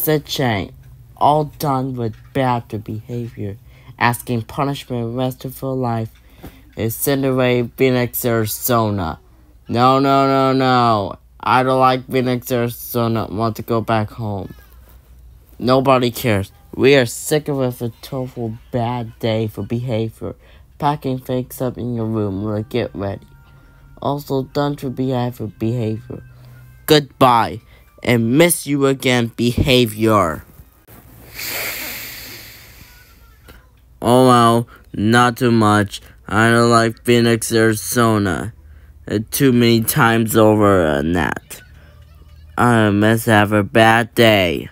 Sid Chang, all done with bad behavior, asking punishment rest of her life, away Phoenix, Arizona. No, no, no, no. I don't like Phoenix, Arizona. Want to go back home. Nobody cares. We are sick of it a total bad day for behavior. Packing things up in your room. Like, get ready. Also done for behavior. Goodbye. And miss you again, behavior. Oh well, not too much. I don't like Phoenix, Arizona. Uh, too many times over on that. I must have a bad day.